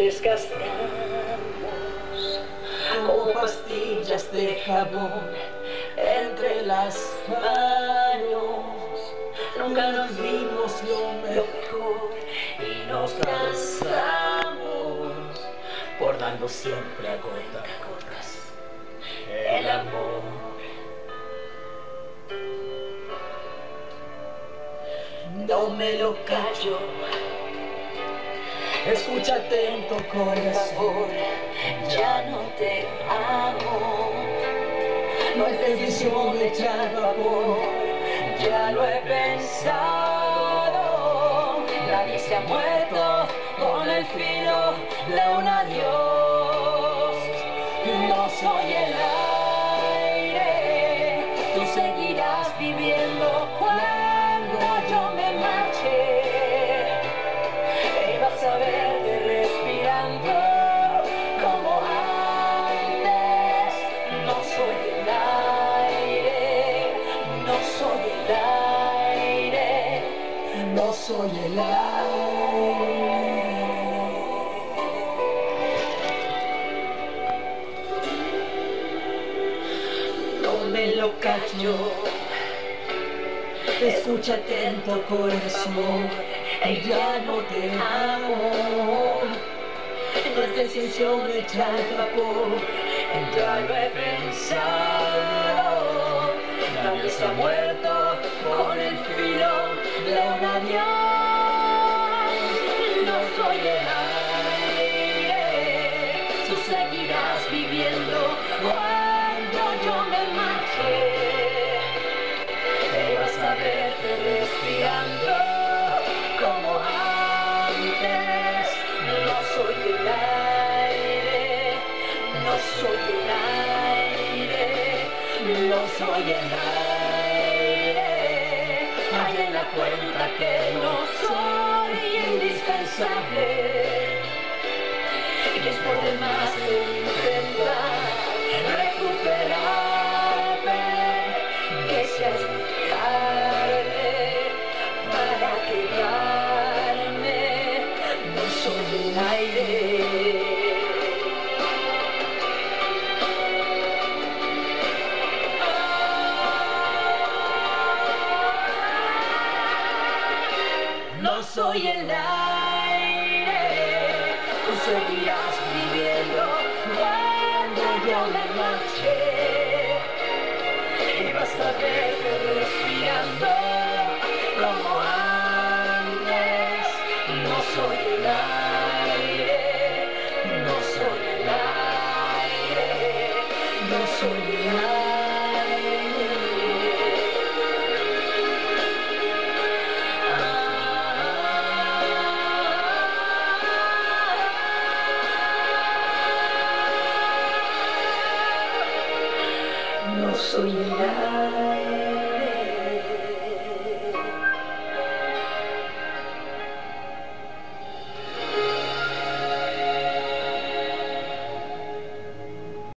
desgastamos como pastillas de jabón entre las manos. Nunca nos dimos lo mejor y nos cansamos por dando siempre a gota a gotas el amor. No me lo callo. Escucha atento corazón, ya no te amo. No es decisión de echar vapor, ya lo he pensado. Nadie se ha muerto con el filo de un adiós. No soy el aire, tú seguirás viviendo soy el aire, no soy el aire, no soy el aire. No me lo callo. Escucha atento corazón, ya no te amo. No es decisión de echar vapor, ya lo he pensado. Nadie se ha muerto con el filo de un adiós. No soy el aire, tú seguirás viviendo cuando yo me marche te vas a verte respirando como antes. No soy el aire, soy el aire, no soy el aire. Hay en la cuenta que no soy indispensable. No soy el aire, tú seguirás viviendo cuando yo me marche y vas a verte respirando como antes. No soy el aire, no soy nada.